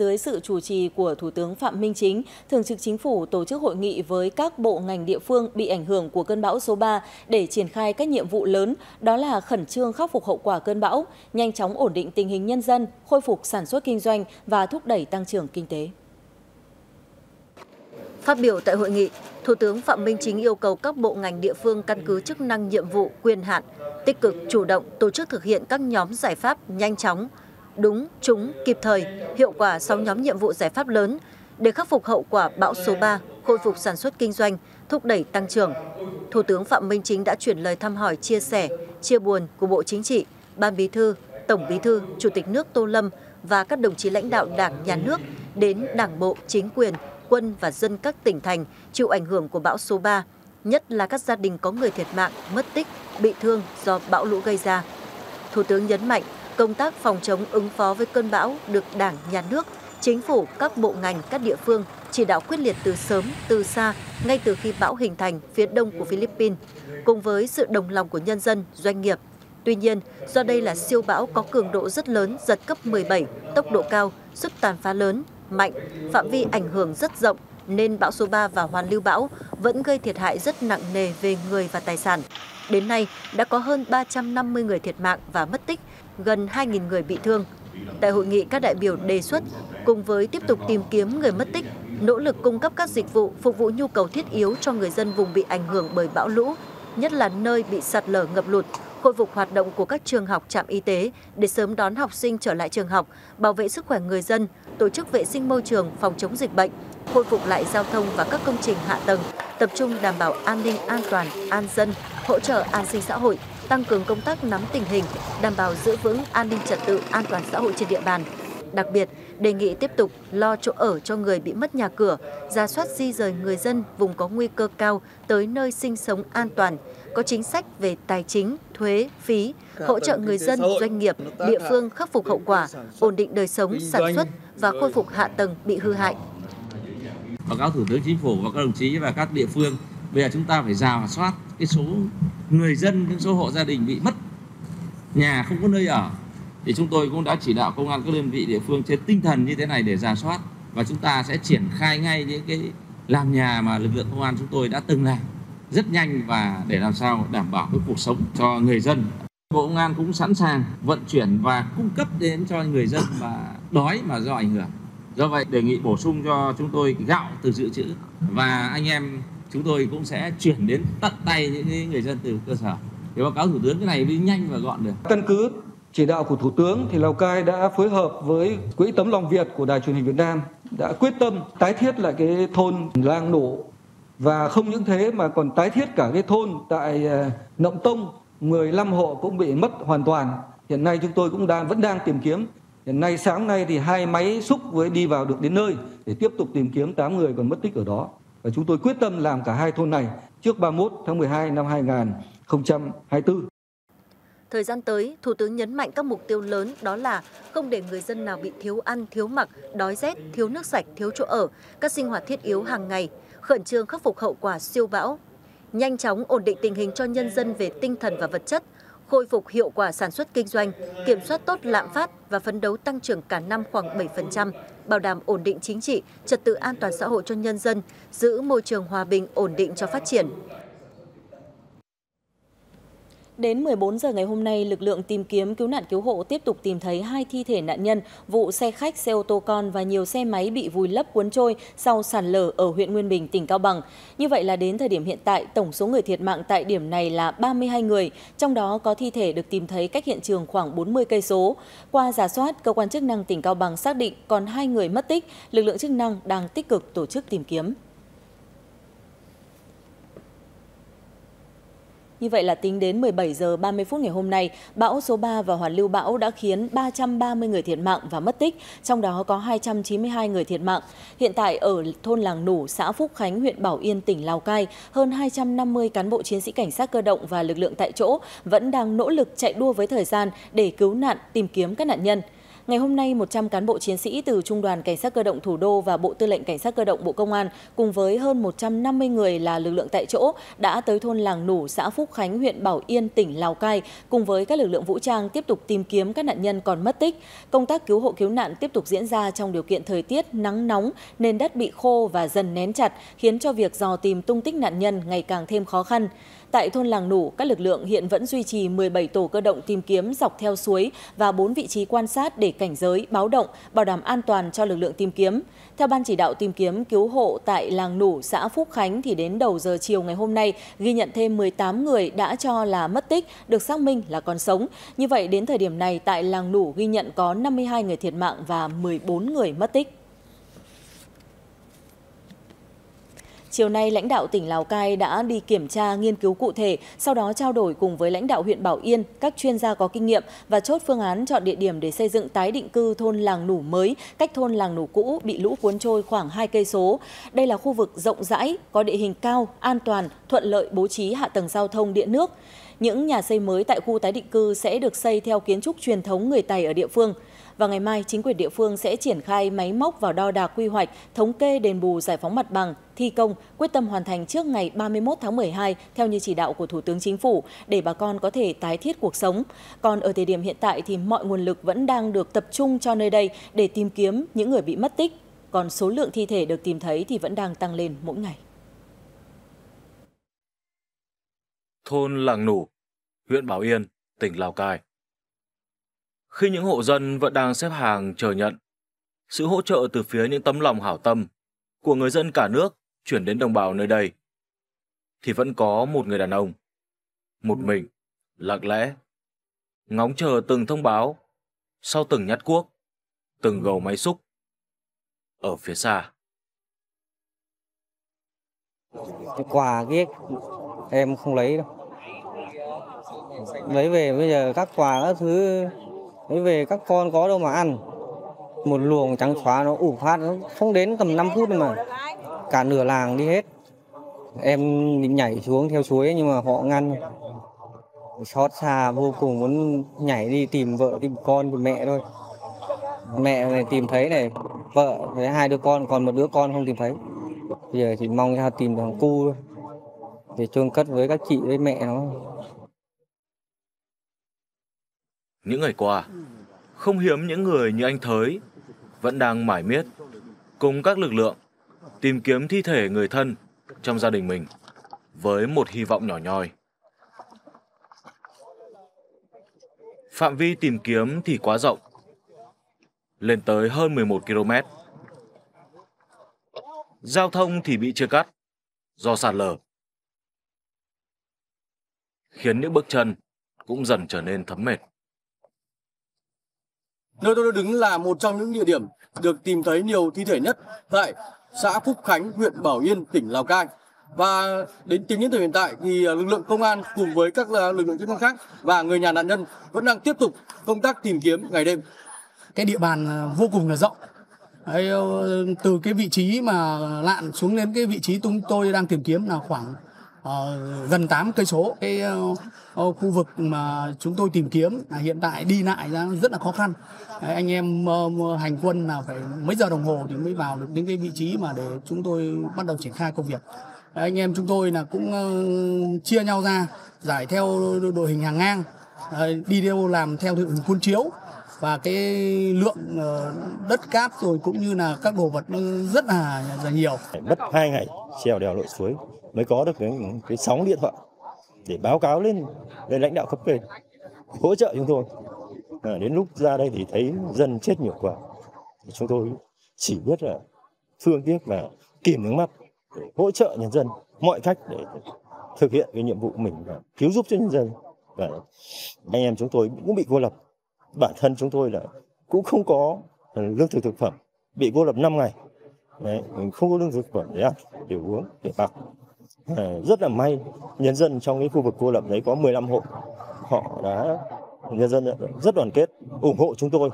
dưới sự chủ trì của Thủ tướng Phạm Minh Chính, Thường trực Chính phủ tổ chức hội nghị với các bộ ngành địa phương bị ảnh hưởng của cơn bão số 3 để triển khai các nhiệm vụ lớn, đó là khẩn trương khắc phục hậu quả cơn bão, nhanh chóng ổn định tình hình nhân dân, khôi phục sản xuất kinh doanh và thúc đẩy tăng trưởng kinh tế. Phát biểu tại hội nghị, Thủ tướng Phạm Minh Chính yêu cầu các bộ ngành địa phương căn cứ chức năng nhiệm vụ, quyền hạn, tích cực chủ động tổ chức thực hiện các nhóm giải pháp nhanh chóng, đúng, trúng, kịp thời, hiệu quả sáu nhóm nhiệm vụ giải pháp lớn để khắc phục hậu quả bão số ba, khôi phục sản xuất kinh doanh, thúc đẩy tăng trưởng. Thủ tướng Phạm Minh Chính đã chuyển lời thăm hỏi chia sẻ, chia buồn của Bộ Chính trị, Ban Bí thư, Tổng Bí thư, Chủ tịch nước Tô Lâm và các đồng chí lãnh đạo Đảng, Nhà nước đến Đảng bộ, chính quyền, quân và dân các tỉnh thành chịu ảnh hưởng của bão số 3, nhất là các gia đình có người thiệt mạng, mất tích, bị thương do bão lũ gây ra. Thủ tướng nhấn mạnh, công tác phòng chống ứng phó với cơn bão được Đảng, Nhà nước, Chính phủ, các bộ ngành, các địa phương chỉ đạo quyết liệt từ sớm, từ xa, ngay từ khi bão hình thành phía đông của Philippines, cùng với sự đồng lòng của nhân dân, doanh nghiệp. Tuy nhiên, do đây là siêu bão có cường độ rất lớn, giật cấp 17, tốc độ cao, sức tàn phá lớn, mạnh, phạm vi ảnh hưởng rất rộng nên bão số 3 và hoàn lưu bão vẫn gây thiệt hại rất nặng nề về người và tài sản. Đến nay, đã có hơn 350 người thiệt mạng và mất tích, gần 2.000 người bị thương. Tại hội nghị, các đại biểu đề xuất cùng với tiếp tục tìm kiếm người mất tích, nỗ lực cung cấp các dịch vụ phục vụ nhu cầu thiết yếu cho người dân vùng bị ảnh hưởng bởi bão lũ, nhất là nơi bị sạt lở ngập lụt, khôi phục hoạt động của các trường học trạm y tế để sớm đón học sinh trở lại trường học, bảo vệ sức khỏe người dân, tổ chức vệ sinh môi trường, phòng chống dịch bệnh, khôi phục lại giao thông và các công trình hạ tầng, tập trung đảm bảo an ninh an toàn, an dân, hỗ trợ an sinh xã hội, tăng cường công tác nắm tình hình, đảm bảo giữ vững an ninh trật tự, an toàn xã hội trên địa bàn. Đặc biệt, đề nghị tiếp tục lo chỗ ở cho người bị mất nhà cửa, ra soát di rời người dân vùng có nguy cơ cao tới nơi sinh sống an toàn, có chính sách về tài chính, thuế, phí, hỗ trợ người dân, doanh nghiệp, địa phương khắc phục hậu quả, ổn định đời sống, sản xuất và khôi phục hạ tầng bị hư hại. Báo cáo Thủ tướng Chính phủ và các đồng chí và các địa phương, bây giờ chúng ta phải rào soát cái số người dân, những số hộ gia đình bị mất. Nhà không có nơi ở. Thì chúng tôi cũng đã chỉ đạo công an các đơn vị địa phương trên tinh thần như thế này để giả soát và chúng ta sẽ triển khai ngay những cái làm nhà mà lực lượng công an chúng tôi đã từng làm rất nhanh và để làm sao đảm bảo cái cuộc sống cho người dân. Bộ Công an cũng sẵn sàng vận chuyển và cung cấp đến cho người dân mà đói mà do ảnh hưởng. Do vậy, đề nghị bổ sung cho chúng tôi gạo từ dự trữ và anh em chúng tôi cũng sẽ chuyển đến tận tay những người dân từ cơ sở. Thì báo cáo Thủ tướng cái này mới nhanh và gọn được. Căn cứ chỉ đạo của Thủ tướng thì Lào Cai đã phối hợp với Quỹ Tấm Lòng Việt của Đài truyền hình Việt Nam đã quyết tâm tái thiết lại cái thôn Lang Nổ và không những thế mà còn tái thiết cả cái thôn tại ờ, Nộng Tông 15 hộ cũng bị mất hoàn toàn. Hiện nay chúng tôi cũng đang vẫn đang tìm kiếm. Hiện nay sáng nay thì hai máy xúc với đi vào được đến nơi để tiếp tục tìm kiếm 8 người còn mất tích ở đó. Và chúng tôi quyết tâm làm cả hai thôn này trước 31 tháng 12 năm 2024. Thời gian tới, Thủ tướng nhấn mạnh các mục tiêu lớn đó là không để người dân nào bị thiếu ăn, thiếu mặc, đói rét, thiếu nước sạch, thiếu chỗ ở, các sinh hoạt thiết yếu hàng ngày, khẩn trương khắc phục hậu quả siêu bão, nhanh chóng ổn định tình hình cho nhân dân về tinh thần và vật chất, khôi phục hiệu quả sản xuất kinh doanh, kiểm soát tốt lạm phát và phấn đấu tăng trưởng cả năm khoảng 7%, bảo đảm ổn định chính trị, trật tự an toàn xã hội cho nhân dân, giữ môi trường hòa bình ổn định cho phát triển. Đến 14 giờ ngày hôm nay, lực lượng tìm kiếm cứu nạn cứu hộ tiếp tục tìm thấy hai thi thể nạn nhân vụ xe khách, xe ô tô con và nhiều xe máy bị vùi lấp cuốn trôi sau sạt lở ở huyện Nguyên Bình, tỉnh Cao Bằng. Như vậy là đến thời điểm hiện tại, tổng số người thiệt mạng tại điểm này là 32 người, trong đó có thi thể được tìm thấy cách hiện trường khoảng 40 cây số. Qua giả soát, cơ quan chức năng tỉnh Cao Bằng xác định còn hai người mất tích, lực lượng chức năng đang tích cực tổ chức tìm kiếm. Như vậy là tính đến 17 giờ 30 phút ngày hôm nay, bão số 3 và hoàn lưu bão đã khiến 330 người thiệt mạng và mất tích, trong đó có 292 người thiệt mạng. Hiện tại ở thôn Làng Nủ, xã Phúc Khánh, huyện Bảo Yên, tỉnh Lào Cai, hơn 250 cán bộ chiến sĩ cảnh sát cơ động và lực lượng tại chỗ vẫn đang nỗ lực chạy đua với thời gian để cứu nạn, tìm kiếm các nạn nhân. Ngày hôm nay, 100 cán bộ chiến sĩ từ Trung đoàn Cảnh sát cơ động thủ đô và Bộ Tư lệnh Cảnh sát cơ động Bộ Công an cùng với hơn 150 người là lực lượng tại chỗ đã tới thôn Làng Nủ, xã Phúc Khánh, huyện Bảo Yên, tỉnh Lào Cai cùng với các lực lượng vũ trang tiếp tục tìm kiếm các nạn nhân còn mất tích. Công tác cứu hộ cứu nạn tiếp tục diễn ra trong điều kiện thời tiết nắng nóng nên đất bị khô và dần nén chặt, khiến cho việc dò tìm tung tích nạn nhân ngày càng thêm khó khăn. Tại thôn Làng Nủ, các lực lượng hiện vẫn duy trì 17 tổ cơ động tìm kiếm dọc theo suối và 4 vị trí quan sát để cảnh giới, báo động, bảo đảm an toàn cho lực lượng tìm kiếm. Theo Ban chỉ đạo tìm kiếm cứu hộ tại Làng Nủ, xã Phúc Khánh thì đến đầu giờ chiều ngày hôm nay ghi nhận thêm 18 người đã cho là mất tích, được xác minh là còn sống. Như vậy đến thời điểm này tại Làng Nủ ghi nhận có 52 người thiệt mạng và 14 người mất tích. Chiều nay, lãnh đạo tỉnh Lào Cai đã đi kiểm tra, nghiên cứu cụ thể, sau đó trao đổi cùng với lãnh đạo huyện Bảo Yên, các chuyên gia có kinh nghiệm và chốt phương án chọn địa điểm để xây dựng tái định cư thôn làng nủ mới, cách thôn làng nủ cũ bị lũ cuốn trôi khoảng 2 cây số. Đây là khu vực rộng rãi, có địa hình cao, an toàn, thuận lợi bố trí hạ tầng giao thông điện nước. Những nhà xây mới tại khu tái định cư sẽ được xây theo kiến trúc truyền thống người Tày ở địa phương. Và ngày mai, chính quyền địa phương sẽ triển khai máy móc vào đo đạc quy hoạch, thống kê đền bù giải phóng mặt bằng, thi công, quyết tâm hoàn thành trước ngày 31 tháng 12 theo như chỉ đạo của Thủ tướng Chính phủ để bà con có thể tái thiết cuộc sống. Còn ở thời điểm hiện tại thì mọi nguồn lực vẫn đang được tập trung cho nơi đây để tìm kiếm những người bị mất tích. Còn số lượng thi thể được tìm thấy thì vẫn đang tăng lên mỗi ngày. Thôn Làng Nủ, huyện Bảo Yên, tỉnh Lào Cai. Khi những hộ dân vẫn đang xếp hàng chờ nhận sự hỗ trợ từ phía những tấm lòng hảo tâm của người dân cả nước chuyển đến đồng bào nơi đây, thì vẫn có một người đàn ông, một mình, lặng lẽ, ngóng chờ từng thông báo, sau từng nhát cuốc, từng gầu máy xúc, ở phía xa. Cái quà kia em không lấy đâu. Lấy về bây giờ các quà các thứ mới về các con có đâu mà ăn. Một luồng trắng xóa nó ủ phát, nó không đến tầm 5 phút mà cả nửa làng đi hết. Em định nhảy xuống theo suối nhưng mà họ ngăn. Xót xa vô cùng, muốn nhảy đi tìm vợ, tìm con tìm mẹ thôi. Mẹ này tìm thấy này, vợ với hai đứa con, còn một đứa con không tìm thấy. Bây giờ chỉ mong ra tìm thằng cu thôi, để chôn cất với các chị, với mẹ nó những ngày qua không hiếm những người như anh thới vẫn đang mải miết cùng các lực lượng tìm kiếm thi thể người thân trong gia đình mình với một hy vọng nhỏ nhoi. Phạm vi tìm kiếm thì quá rộng, lên tới hơn 11 km. Giao thông thì bị chia cắt do sạt lở, khiến những bước chân cũng dần trở nên thấm mệt. Nơi tôi đứng là một trong những địa điểm được tìm thấy nhiều thi thể nhất tại xã Phúc Khánh, huyện Bảo Yên, tỉnh Lào Cai. Và đến tính đến thời hiện tại thì à, lực lượng công an cùng với các à, lực lượng chức năng khác và người nhà nạn nhân vẫn đang tiếp tục công tác tìm kiếm ngày đêm. Cái địa bàn à, vô cùng là rộng. Đấy, ờ, từ cái vị trí mà lạn xuống đến cái vị trí chúng tôi đang tìm kiếm là khoảng uh, gần 8 cây số. Cái uh, khu vực mà chúng tôi tìm kiếm là hiện tại đi lại ra rất là khó khăn. Đấy, anh em uh, hành quân là phải mấy giờ đồng hồ thì mới vào được đến cái vị trí mà để chúng tôi bắt đầu triển khai công việc. Đấy, anh em chúng tôi là cũng uh, chia nhau ra giải theo đội hình hàng ngang Đấy, đi đâu làm theo đội hình khuôn chiếu và cái lượng ờ, đất cát rồi cũng như là các đồ vật nó rất là, là nhiều. Mất hai ngày trèo đèo lội suối mới có được cái, cái sóng điện thoại để báo cáo lên lên lãnh đạo cấp trên hỗ trợ chúng tôi. À, đến lúc ra đây thì thấy dân chết nhiều quá. Chúng tôi chỉ biết là thương tiếc và kìm nước mắt để hỗ trợ nhân dân mọi cách để thực hiện cái nhiệm vụ của mình và cứu giúp cho nhân dân. Và anh em chúng tôi cũng bị cô lập bản thân chúng tôi là cũng không có ờ, lương thực thực phẩm bị cô lập 5 ngày. Đấy, mình không có lương thực phẩm để ăn để uống để mặc. À, rất là may nhân dân trong cái khu vực cô lập đấy có 15 hộ. Họ đã nhân dân rất đoàn kết ủng hộ chúng tôi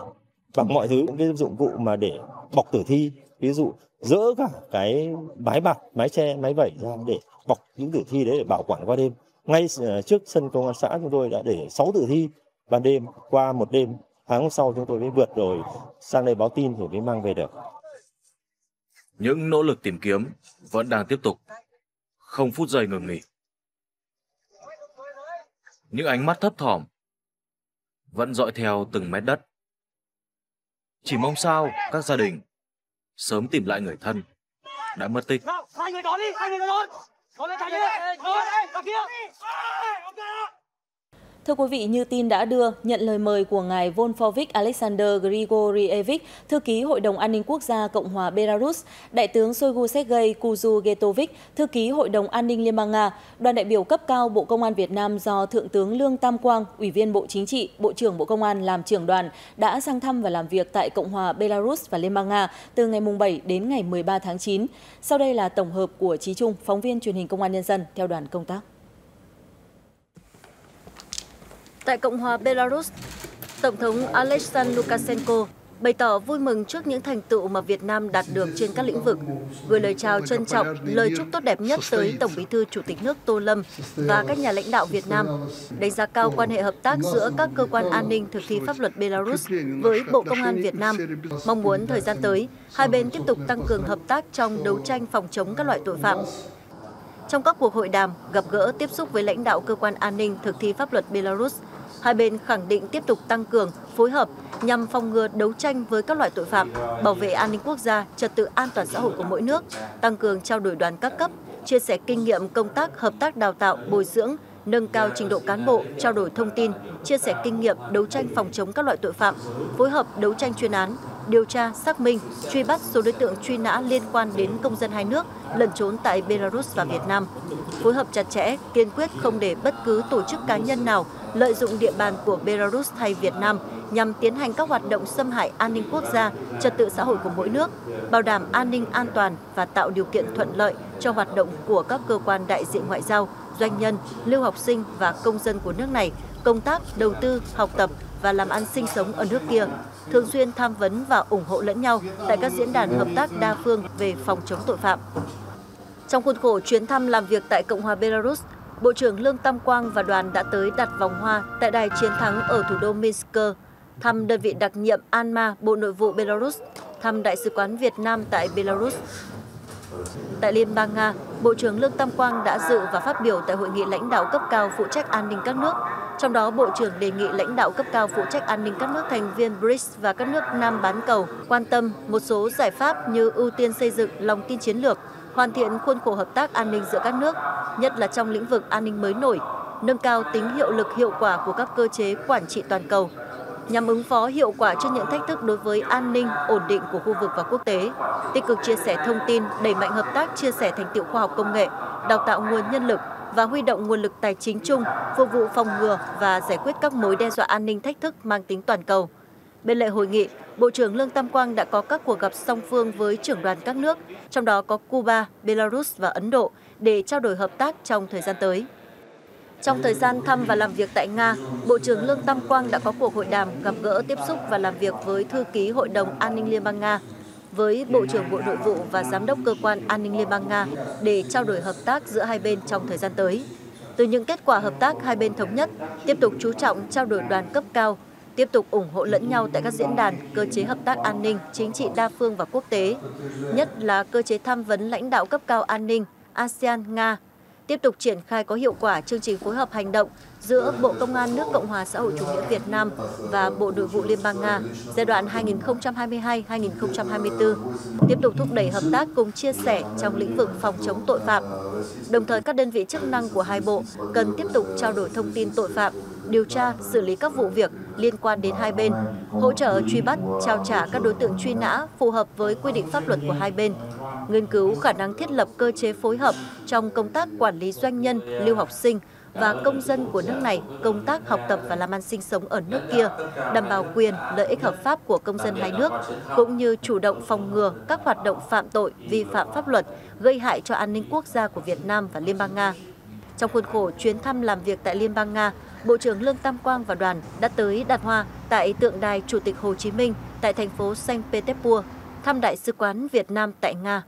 bằng mọi thứ. Những cái dụng cụ mà để bọc tử thi ví dụ dỡ cả cái mái bạc, mái tre, mái vẩy ra để bọc những tử thi đấy để bảo quản qua đêm. Ngay ờ, trước sân công an xã chúng tôi đã để 6 tử thi ban đêm qua một đêm tháng hôm sau chúng tôi mới vượt rồi sang đây báo tin rồi mới mang về được những nỗ lực tìm kiếm vẫn đang tiếp tục không phút giây ngừng nghỉ những ánh mắt thấp thỏm vẫn dõi theo từng mét đất chỉ mong sao các gia đình sớm tìm lại người thân đã mất tích Thưa quý vị, như tin đã đưa, nhận lời mời của ngài Volfovic Alexander Grigorievich, thư ký Hội đồng An ninh Quốc gia Cộng hòa Belarus, đại tướng Shoigu Sergei Kuzugetovic, thư ký Hội đồng An ninh Liên bang Nga, đoàn đại biểu cấp cao Bộ Công an Việt Nam do Thượng tướng Lương Tam Quang, Ủy viên Bộ Chính trị, Bộ trưởng Bộ Công an làm trưởng đoàn, đã sang thăm và làm việc tại Cộng hòa Belarus và Liên bang Nga từ ngày 7 đến ngày 13 tháng 9. Sau đây là tổng hợp của Chí Trung, phóng viên truyền hình Công an Nhân dân theo đoàn công tác. Tại Cộng hòa Belarus, Tổng thống Alexander Lukashenko bày tỏ vui mừng trước những thành tựu mà Việt Nam đạt được trên các lĩnh vực, gửi lời chào trân trọng, lời chúc tốt đẹp nhất tới Tổng bí thư Chủ tịch nước Tô Lâm và các nhà lãnh đạo Việt Nam, đánh giá cao quan hệ hợp tác giữa các cơ quan an ninh thực thi pháp luật Belarus với Bộ Công an Việt Nam, mong muốn thời gian tới, hai bên tiếp tục tăng cường hợp tác trong đấu tranh phòng chống các loại tội phạm, trong các cuộc hội đàm, gặp gỡ tiếp xúc với lãnh đạo cơ quan an ninh thực thi pháp luật Belarus, hai bên khẳng định tiếp tục tăng cường phối hợp nhằm phòng ngừa đấu tranh với các loại tội phạm, bảo vệ an ninh quốc gia, trật tự an toàn xã hội của mỗi nước, tăng cường trao đổi đoàn các cấp, chia sẻ kinh nghiệm công tác hợp tác đào tạo, bồi dưỡng, nâng cao trình độ cán bộ, trao đổi thông tin, chia sẻ kinh nghiệm đấu tranh phòng chống các loại tội phạm, phối hợp đấu tranh chuyên án, điều tra, xác minh, truy bắt số đối tượng truy nã liên quan đến công dân hai nước lẩn trốn tại Belarus và Việt Nam. Phối hợp chặt chẽ, kiên quyết không để bất cứ tổ chức cá nhân nào lợi dụng địa bàn của Belarus hay Việt Nam nhằm tiến hành các hoạt động xâm hại an ninh quốc gia, trật tự xã hội của mỗi nước, bảo đảm an ninh an toàn và tạo điều kiện thuận lợi cho hoạt động của các cơ quan đại diện ngoại giao, doanh nhân, lưu học sinh và công dân của nước này công tác, đầu tư, học tập và làm ăn sinh sống ở nước kia, thường xuyên tham vấn và ủng hộ lẫn nhau tại các diễn đàn hợp tác đa phương về phòng chống tội phạm. Trong khuôn khổ chuyến thăm làm việc tại Cộng hòa Belarus, Bộ trưởng Lương Tam Quang và đoàn đã tới đặt vòng hoa tại đài chiến thắng ở thủ đô Minsk, thăm đơn vị đặc nhiệm Anma Bộ Nội vụ Belarus, thăm Đại sứ quán Việt Nam tại Belarus. Tại Liên bang Nga, Bộ trưởng Lương Tam Quang đã dự và phát biểu tại hội nghị lãnh đạo cấp cao phụ trách an ninh các nước. Trong đó, Bộ trưởng đề nghị lãnh đạo cấp cao phụ trách an ninh các nước thành viên BRICS và các nước Nam bán cầu quan tâm một số giải pháp như ưu tiên xây dựng lòng tin chiến lược, hoàn thiện khuôn khổ hợp tác an ninh giữa các nước, nhất là trong lĩnh vực an ninh mới nổi, nâng cao tính hiệu lực hiệu quả của các cơ chế quản trị toàn cầu, nhằm ứng phó hiệu quả trước những thách thức đối với an ninh, ổn định của khu vực và quốc tế, tích cực chia sẻ thông tin, đẩy mạnh hợp tác chia sẻ thành tiệu khoa học công nghệ, đào tạo nguồn nhân lực và huy động nguồn lực tài chính chung phục vụ phòng ngừa và giải quyết các mối đe dọa an ninh thách thức mang tính toàn cầu. Bên lề hội nghị, Bộ trưởng Lương Tam Quang đã có các cuộc gặp song phương với trưởng đoàn các nước, trong đó có Cuba, Belarus và Ấn Độ để trao đổi hợp tác trong thời gian tới. Trong thời gian thăm và làm việc tại Nga, Bộ trưởng Lương Tam Quang đã có cuộc hội đàm gặp gỡ tiếp xúc và làm việc với thư ký Hội đồng An ninh Liên bang Nga, với Bộ trưởng Bộ Nội vụ và Giám đốc Cơ quan An ninh Liên bang Nga để trao đổi hợp tác giữa hai bên trong thời gian tới. Từ những kết quả hợp tác hai bên thống nhất, tiếp tục chú trọng trao đổi đoàn cấp cao, tiếp tục ủng hộ lẫn nhau tại các diễn đàn, cơ chế hợp tác an ninh, chính trị đa phương và quốc tế, nhất là cơ chế tham vấn lãnh đạo cấp cao an ninh ASEAN-Nga, tiếp tục triển khai có hiệu quả chương trình phối hợp hành động giữa Bộ Công an nước Cộng hòa xã hội chủ nghĩa Việt Nam và Bộ Nội vụ Liên bang Nga giai đoạn 2022-2024, tiếp tục thúc đẩy hợp tác cùng chia sẻ trong lĩnh vực phòng chống tội phạm. Đồng thời các đơn vị chức năng của hai bộ cần tiếp tục trao đổi thông tin tội phạm, điều tra, xử lý các vụ việc liên quan đến hai bên, hỗ trợ truy bắt, trao trả các đối tượng truy nã phù hợp với quy định pháp luật của hai bên, nghiên cứu khả năng thiết lập cơ chế phối hợp trong công tác quản lý doanh nhân, lưu học sinh và công dân của nước này công tác học tập và làm ăn sinh sống ở nước kia, đảm bảo quyền, lợi ích hợp pháp của công dân hai nước, cũng như chủ động phòng ngừa các hoạt động phạm tội, vi phạm pháp luật, gây hại cho an ninh quốc gia của Việt Nam và Liên bang Nga. Trong khuôn khổ chuyến thăm làm việc tại Liên bang Nga, Bộ trưởng Lương Tam Quang và đoàn đã tới đặt hoa tại tượng đài Chủ tịch Hồ Chí Minh tại thành phố Saint Petersburg, thăm Đại sứ quán Việt Nam tại Nga.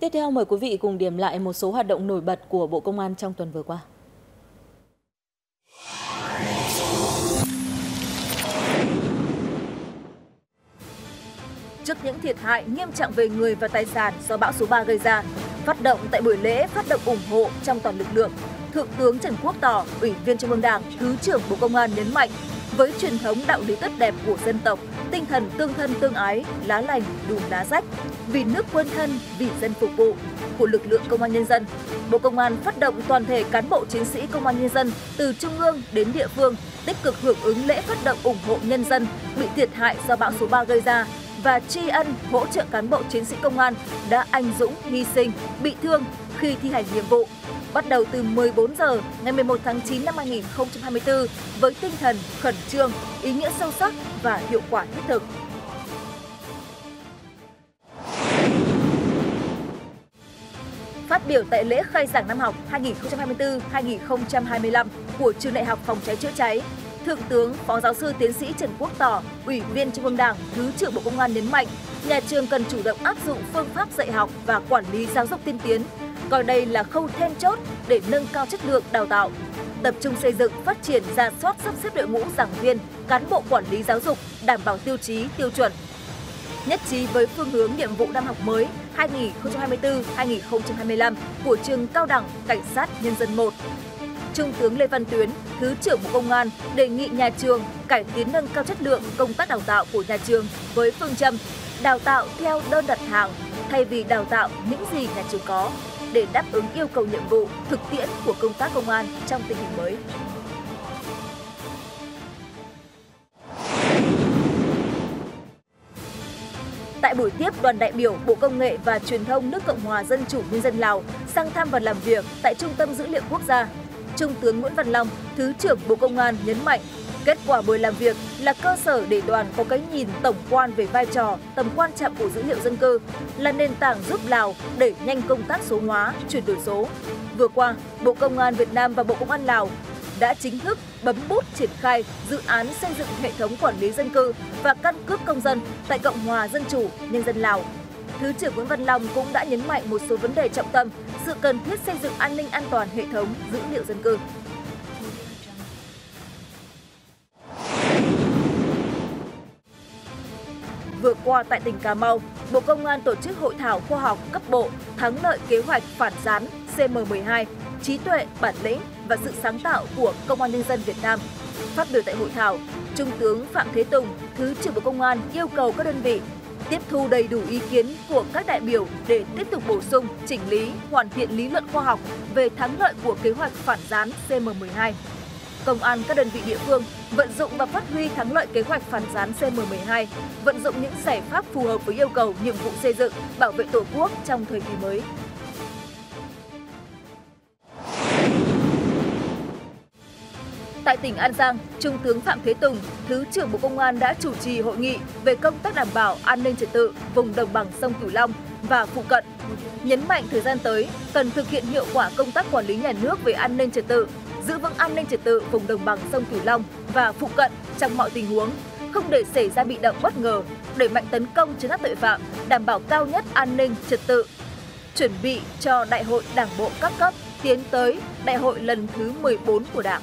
Tiếp theo mời quý vị cùng điểm lại một số hoạt động nổi bật của Bộ Công an trong tuần vừa qua. Trước những thiệt hại nghiêm trọng về người và tài sản do bão số 3 gây ra, phát động tại buổi lễ phát động ủng hộ trong toàn lực lượng, Thượng tướng Trần Quốc Tỏ, Ủy viên Trung ương Đảng, Thứ trưởng Bộ Công an nhấn mạnh với truyền thống đạo lý tốt đẹp của dân tộc, tinh thần tương thân tương ái, lá lành đùm lá rách, vì nước quên thân, vì dân phục vụ của lực lượng công an nhân dân. Bộ Công an phát động toàn thể cán bộ chiến sĩ công an nhân dân từ trung ương đến địa phương tích cực hưởng ứng lễ phát động ủng hộ nhân dân bị thiệt hại do bão số 3 gây ra và tri ân hỗ trợ cán bộ chiến sĩ công an đã anh dũng hy sinh, bị thương khi thi hành nhiệm vụ. Bắt đầu từ 14 giờ ngày 11 tháng 9 năm 2024 với tinh thần khẩn trương, ý nghĩa sâu sắc và hiệu quả thiết thực. Phát biểu tại lễ khai giảng năm học 2024-2025 của Trường Đại học Phòng cháy chữa cháy, Thượng tướng Phó Giáo sư Tiến sĩ Trần Quốc Tỏ, Ủy viên Trung ương Đảng, Thứ trưởng Bộ Công an nhấn mạnh, nhà trường cần chủ động áp dụng phương pháp dạy học và quản lý giáo dục tiên tiến, coi đây là khâu then chốt để nâng cao chất lượng đào tạo, tập trung xây dựng, phát triển, ra soát sắp xếp đội ngũ giảng viên, cán bộ quản lý giáo dục đảm bảo tiêu chí, tiêu chuẩn. Nhất trí với phương hướng nhiệm vụ năm học mới 2024-2025 của trường Cao đẳng Cảnh sát Nhân dân 1. Trung tướng Lê Văn Tuyến, Thứ trưởng Bộ Công an đề nghị nhà trường cải tiến nâng cao chất lượng công tác đào tạo của nhà trường với phương châm đào tạo theo đơn đặt hàng thay vì đào tạo những gì nhà trường có để đáp ứng yêu cầu nhiệm vụ thực tiễn của công tác công an trong tình hình mới. Tại buổi tiếp, đoàn đại biểu Bộ Công nghệ và Truyền thông nước Cộng hòa Dân chủ Nhân dân Lào sang thăm và làm việc tại Trung tâm Dữ liệu Quốc gia, Trung tướng Nguyễn Văn Long, Thứ trưởng Bộ Công an nhấn mạnh, kết quả buổi làm việc là cơ sở để đoàn có cái nhìn tổng quan về vai trò, tầm quan trọng của dữ liệu dân cư, là nền tảng giúp Lào đẩy nhanh công tác số hóa, chuyển đổi số. Vừa qua, Bộ Công an Việt Nam và Bộ Công an Lào đã chính thức bấm bút triển khai dự án xây dựng hệ thống quản lý dân cư và căn cước công dân tại Cộng hòa Dân chủ Nhân dân Lào. Thứ trưởng Nguyễn Văn Long cũng đã nhấn mạnh một số vấn đề trọng tâm, sự cần thiết xây dựng an ninh an toàn hệ thống dữ liệu dân cư. Qua tại tỉnh Cà Mau, Bộ Công an tổ chức hội thảo khoa học cấp bộ thắng lợi kế hoạch phản gián CM12, trí tuệ, bản lĩnh và sự sáng tạo của Công an Nhân dân Việt Nam. Phát biểu tại hội thảo, Trung tướng Phạm Thế Tùng, Thứ trưởng Bộ Công an yêu cầu các đơn vị tiếp thu đầy đủ ý kiến của các đại biểu để tiếp tục bổ sung, chỉnh lý, hoàn thiện lý luận khoa học về thắng lợi của kế hoạch phản gián CM12. Công an các đơn vị địa phương vận dụng và phát huy thắng lợi kế hoạch phản gián CM12, vận dụng những giải pháp phù hợp với yêu cầu nhiệm vụ xây dựng, bảo vệ Tổ quốc trong thời kỳ mới. Tại tỉnh An Giang, Trung tướng Phạm Thế Tùng, Thứ trưởng Bộ Công an đã chủ trì hội nghị về công tác đảm bảo an ninh trật tự vùng đồng bằng sông Cửu Long và phụ cận. Nhấn mạnh thời gian tới cần thực hiện hiệu quả công tác quản lý nhà nước về an ninh trật tự, giữ vững an ninh trật tự vùng đồng bằng sông Cửu Long và phụ cận trong mọi tình huống, không để xảy ra bị động bất ngờ, đẩy mạnh tấn công chấn áp tội phạm, đảm bảo cao nhất an ninh trật tự. Chuẩn bị cho Đại hội Đảng bộ các cấp tiến tới Đại hội lần thứ 14 của Đảng.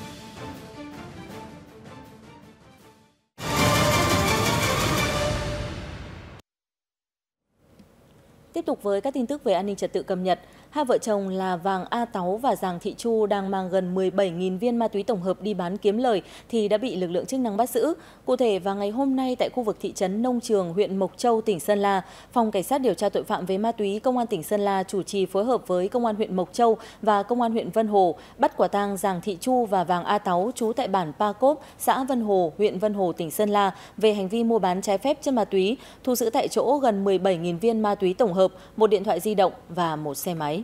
Tiếp tục với các tin tức về an ninh trật tự cập nhật, hai vợ chồng là Vàng A Táu và Giàng Thị Chu đang mang gần 17.000 viên ma túy tổng hợp đi bán kiếm lời thì đã bị lực lượng chức năng bắt giữ. Cụ thể vào ngày hôm nay tại khu vực thị trấn Nông Trường, huyện Mộc Châu, tỉnh Sơn La, Phòng Cảnh sát điều tra tội phạm về ma túy Công an tỉnh Sơn La chủ trì phối hợp với Công an huyện Mộc Châu và Công an huyện Vân Hồ bắt quả tang Giàng Thị Chu và Vàng A Táu trú tại bản Pa Cốp, xã Vân Hồ, huyện Vân Hồ, tỉnh Sơn La về hành vi mua bán trái phép chất ma túy, thu giữ tại chỗ gần 17.000 viên ma túy tổng hợp, một điện thoại di động và một xe máy.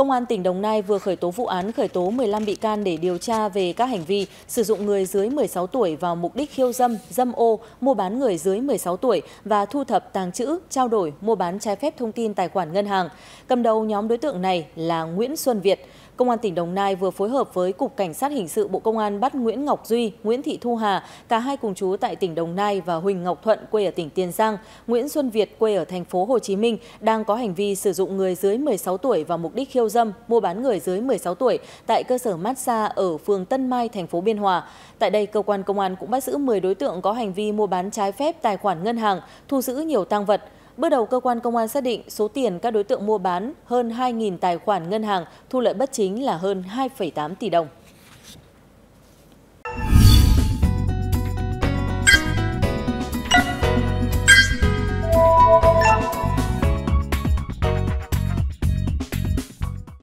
Công an tỉnh Đồng Nai vừa khởi tố vụ án khởi tố 15 bị can để điều tra về các hành vi sử dụng người dưới 16 tuổi vào mục đích khiêu dâm, dâm ô, mua bán người dưới 16 tuổi và thu thập, tàng trữ, trao đổi, mua bán trái phép thông tin tài khoản ngân hàng. Cầm đầu nhóm đối tượng này là Nguyễn Xuân Việt. Công an tỉnh Đồng Nai vừa phối hợp với Cục Cảnh sát Hình sự Bộ Công an bắt Nguyễn Ngọc Duy, Nguyễn Thị Thu Hà, cả hai cùng chú tại tỉnh Đồng Nai và Huỳnh Ngọc Thuận quê ở tỉnh Tiền Giang, Nguyễn Xuân Việt quê ở thành phố Hồ Chí Minh đang có hành vi sử dụng người dưới 16 tuổi vào mục đích khiêu dâm, mua bán người dưới 16 tuổi tại cơ sở massage ở phường Tân Mai, thành phố Biên Hòa. Tại đây, cơ quan công an cũng bắt giữ 10 đối tượng có hành vi mua bán trái phép tài khoản ngân hàng, thu giữ nhiều tăng vật. Bước đầu cơ quan công an xác định số tiền các đối tượng mua bán hơn 2.000 tài khoản ngân hàng, thu lợi bất chính là hơn 2,8 tỷ đồng.